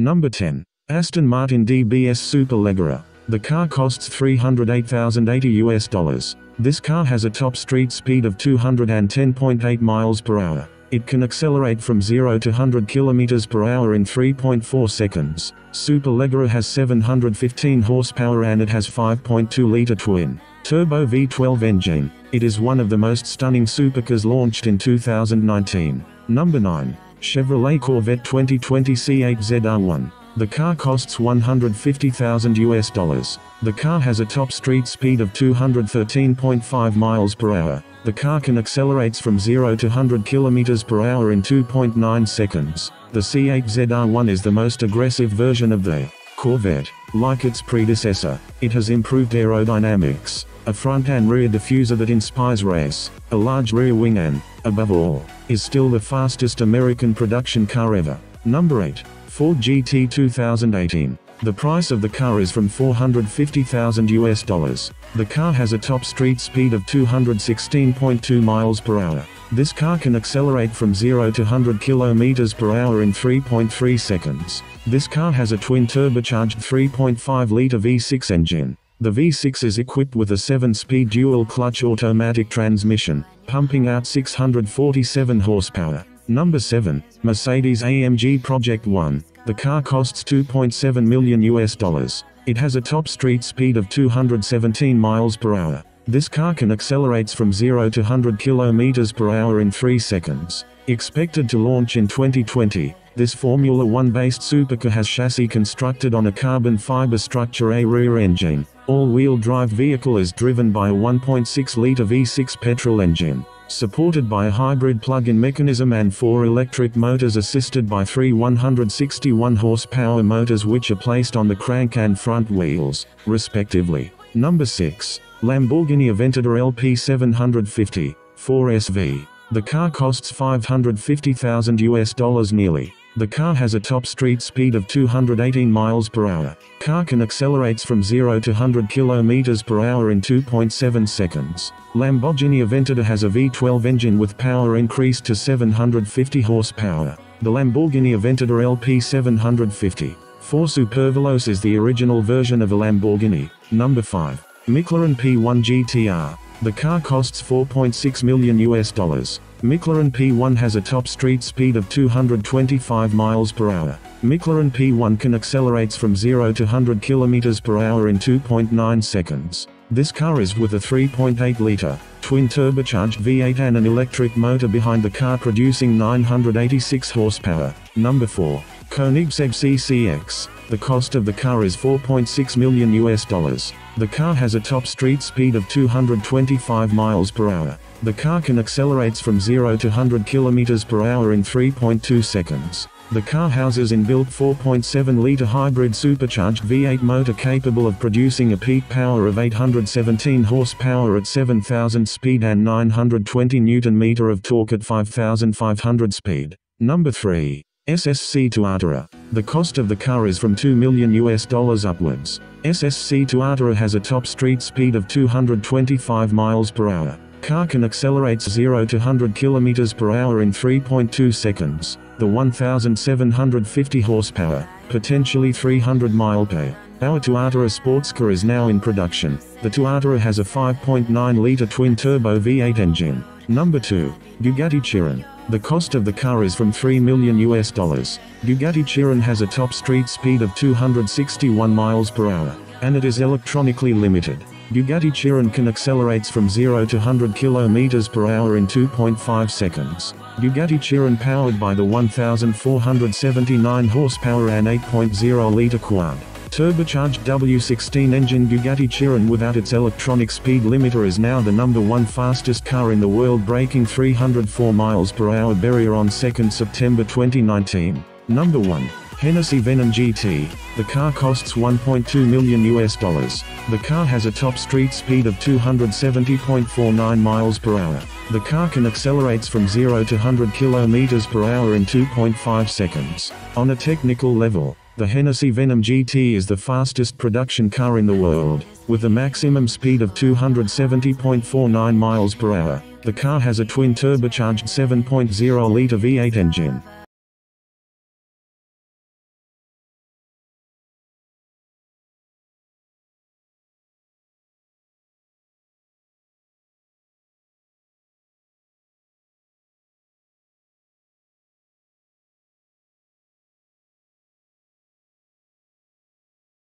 Number 10. Aston Martin DBS Superleggera. The car costs 308,080 US dollars. This car has a top street speed of 210.8 miles per hour. It can accelerate from 0 to 100 km per hour in 3.4 seconds. Superleggera has 715 horsepower and it has 5.2-liter twin turbo V12 engine. It is one of the most stunning supercars launched in 2019. Number 9. Chevrolet Corvette 2020 C8 ZR1. The car costs 150,000 US dollars. The car has a top street speed of 213.5 miles per hour. The car can accelerates from 0 to 100 kilometers per hour in 2.9 seconds. The C8 ZR1 is the most aggressive version of the Corvette. Like its predecessor, it has improved aerodynamics, a front and rear diffuser that inspires race, a large rear wing and, above all, is still the fastest American production car ever. Number 8. Ford GT 2018. The price of the car is from 450,000 US dollars. The car has a top street speed of 216.2 miles per hour. This car can accelerate from 0 to 100 kilometers per hour in 3.3 seconds. This car has a twin turbocharged 3.5-liter V6 engine. The V6 is equipped with a 7-speed dual-clutch automatic transmission, pumping out 647 horsepower. Number 7, Mercedes-AMG Project 1. The car costs 2.7 million US dollars. It has a top street speed of 217 miles per hour. This car can accelerates from 0 to 100 kilometers per hour in 3 seconds. Expected to launch in 2020, this Formula One based supercar has chassis constructed on a carbon fiber structure A rear engine. All-wheel drive vehicle is driven by a 1.6-liter V6 petrol engine, supported by a hybrid plug-in mechanism and four electric motors assisted by three 161 horsepower motors which are placed on the crank and front wheels, respectively. Number 6. Lamborghini Aventador LP 750, 4SV. The car costs 550,000 US dollars nearly. The car has a top street speed of 218 miles per hour. Car can accelerates from 0 to 100 kilometers per hour in 2.7 seconds. Lamborghini Aventador has a V12 engine with power increased to 750 horsepower. The Lamborghini Aventador LP 750 4 Superveloce is the original version of a Lamborghini. Number 5. McLaren P1 GTR. The car costs 4.6 million US dollars. McLaren P1 has a top street speed of 225 miles per hour. McLaren P1 can accelerates from 0 to 100 kilometers per hour in 2.9 seconds. This car is with a 3.8-liter, twin turbocharged V8 and an electric motor behind the car producing 986 horsepower. Number 4. Koenigsegg CCX. The cost of the car is 4.6 million US dollars. The car has a top street speed of 225 miles per hour. The car can accelerates from 0 to 100 kilometers per hour in 3.2 seconds. The car houses inbuilt 4.7-liter hybrid supercharged V8 motor capable of producing a peak power of 817 horsepower at 7,000 speed and 920 Nm of torque at 5,500 speed. Number 3. SSC to Tuatara. The cost of the car is from 2 million US dollars upwards. SSC to Tuatara has a top street speed of 225 miles per hour. Car can accelerate 0 to 100 kilometers per hour in 3.2 seconds. The 1750 horsepower, potentially 300 mile per hour Tuatara sports car is now in production. The Tuatara has a 5.9-liter twin-turbo V8 engine. Number 2. Bugatti Chiron. The cost of the car is from 3 million US dollars. Bugatti Chiron has a top street speed of 261 miles per hour, and it is electronically limited. Bugatti Chiron can accelerates from 0 to 100 km per hour in 2.5 seconds. Bugatti Chiron powered by the 1479 horsepower and 8.0 liter quad. Turbocharged W16 engine Bugatti Chiron without its electronic speed limiter is now the number one fastest car in the world breaking 304 miles per hour barrier on 2nd September 2019. Number 1. Hennessy Venom GT. The car costs 1.2 million US dollars. The car has a top street speed of 270.49 miles per hour. The car can accelerates from 0 to 100 kilometers per hour in 2.5 seconds. On a technical level, the Hennessy Venom GT is the fastest production car in the world, with a maximum speed of 270.49 miles per hour. The car has a twin turbocharged 7.0-liter V8 engine.